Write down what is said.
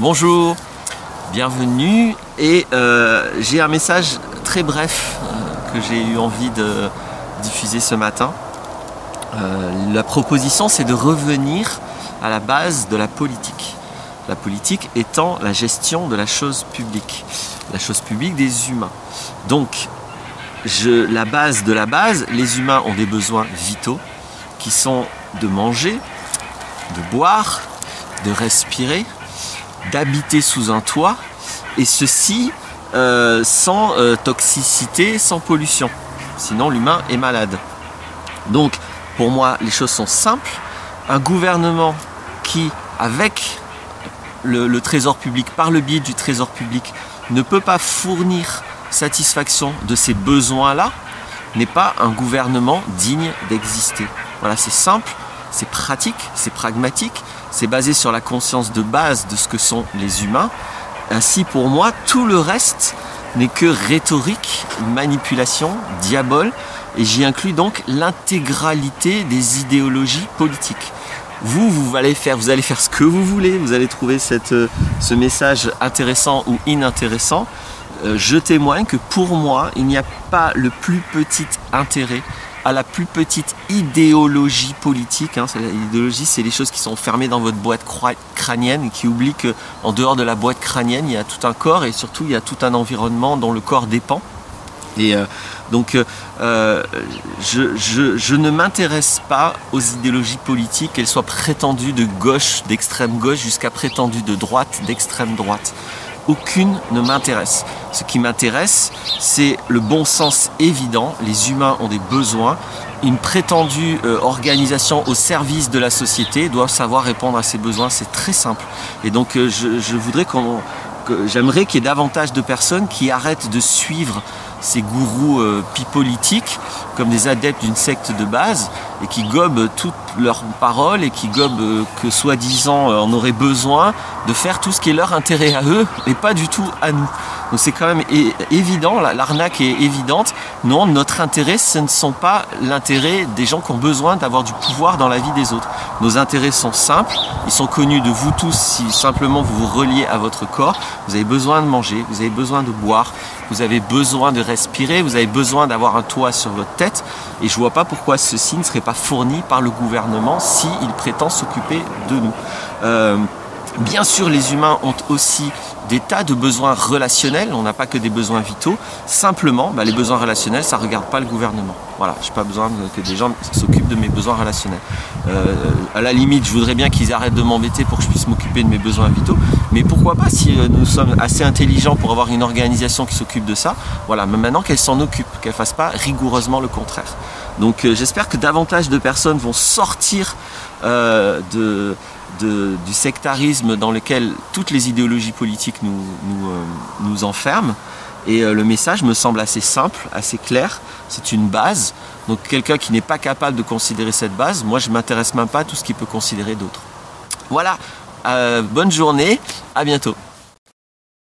Bonjour, bienvenue et euh, j'ai un message très bref euh, que j'ai eu envie de diffuser ce matin. Euh, la proposition c'est de revenir à la base de la politique. La politique étant la gestion de la chose publique, la chose publique des humains. Donc, je, la base de la base, les humains ont des besoins vitaux qui sont de manger, de boire, de respirer, d'habiter sous un toit, et ceci euh, sans euh, toxicité, sans pollution. Sinon, l'humain est malade. Donc, pour moi, les choses sont simples. Un gouvernement qui, avec le, trésor public, par le biais du trésor public, ne peut pas fournir satisfaction de ces besoins-là, n'est pas un gouvernement digne d'exister. Voilà, c'est simple, c'est pratique, c'est pragmatique, c'est basé sur la conscience de base de ce que sont les humains. Ainsi, pour moi, tout le reste n'est que rhétorique, manipulation, diabole, et j'y inclus donc l'intégralité des idéologies politiques. Vous, vous allez faire, ce que vous voulez, vous allez trouver euh, ce message intéressant ou inintéressant. Euh, je témoigne que pour moi, il n'y a pas le plus petit intérêt à la plus petite idéologie politique. Hein. L'idéologie, c'est les choses qui sont fermées dans votre boîte crânienne et qui oublient qu'en dehors de la boîte crânienne, il y a tout un corps et surtout il y a tout un environnement dont le corps dépend. Et euh, donc, euh, je, je, ne m'intéresse pas aux idéologies politiques, qu'elles soient prétendues de gauche, d'extrême gauche, jusqu'à prétendues de droite, d'extrême droite aucune ne m'intéresse. Ce qui m'intéresse, c'est le bon sens évident. Les humains ont des besoins. Une prétendue euh, organisation au service de la société doit savoir répondre à ces besoins. C'est très simple. Et donc, euh, j'aimerais qu'il y ait davantage de personnes qui arrêtent de suivre ces gourous euh, politiques comme des adeptes d'une secte de base et qui gobent toutes leurs paroles et qui gobent euh, que soi-disant euh, on aurait besoin de faire tout ce qui est leur intérêt à eux et pas du tout à nous. Donc c'est quand même évident, l'arnaque est évidente. Non, notre intérêt, ce ne sont pas l'intérêt des gens qui ont besoin d'avoir du pouvoir dans la vie des autres. Nos intérêts sont simples, ils sont connus de vous tous si simplement vous vous reliez à votre corps. Vous avez besoin de manger, vous avez besoin de boire, vous avez besoin de respirer, vous avez besoin d'avoir un toit sur votre tête. Et je vois pas pourquoi ceci ne serait pas fourni par le gouvernement s'il prétend s'occuper de nous. Euh, bien sûr, les humains ont aussi des tas de besoins relationnels, on n'a pas que des besoins vitaux. Simplement, bah, les besoins relationnels, ça ne regarde pas le gouvernement. Voilà, je n'ai pas besoin que des gens s'occupent de mes besoins relationnels. Euh, à la limite, je voudrais bien qu'ils arrêtent de m'embêter pour que je puisse m'occuper de mes besoins vitaux. Mais pourquoi pas si euh, nous sommes assez intelligents pour avoir une organisation qui s'occupe de ça, voilà, mais maintenant qu'elle s'en occupe, qu'elle ne fasse pas rigoureusement le contraire. Donc euh, j'espère que davantage de personnes vont sortir du sectarisme dans lequel toutes les idéologies politiques nous, euh, enferment. Et euh, le message me semble assez simple, assez clair. C'est une base. Donc quelqu'un qui n'est pas capable de considérer cette base, moi je m'intéresse même pas à tout ce qu'il peut considérer d'autre. Voilà, euh, bonne journée, à bientôt.